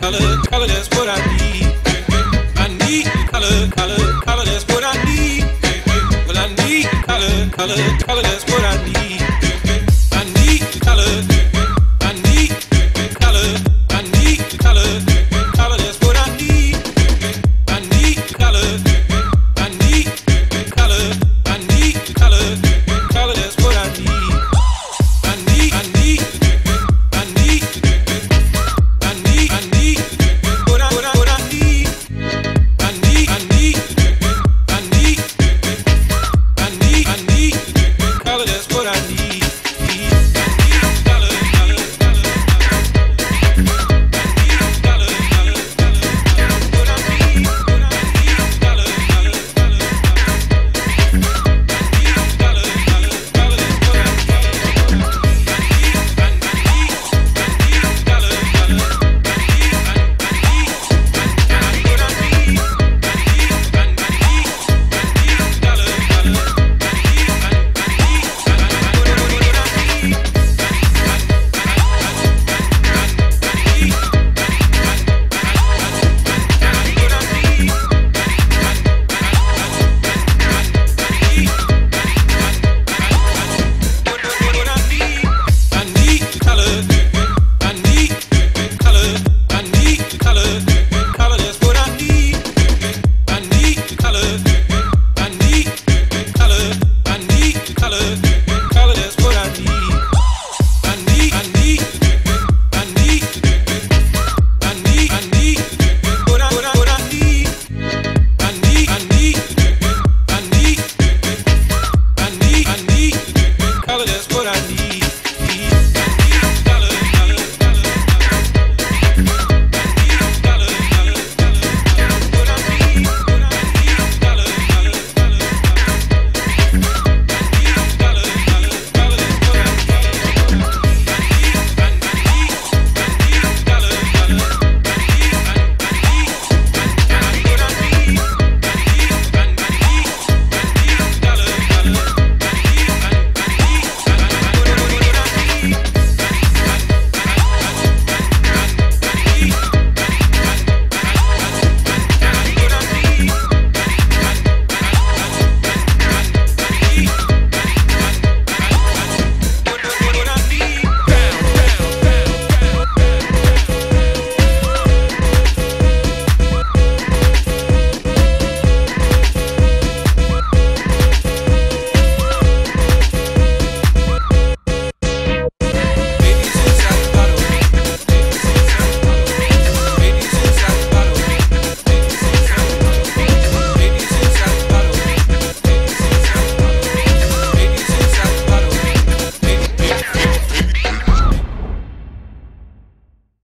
color, color, that's what I need. I need color, color, color, that's what I need. Well, I need color, color, color, that's what I need.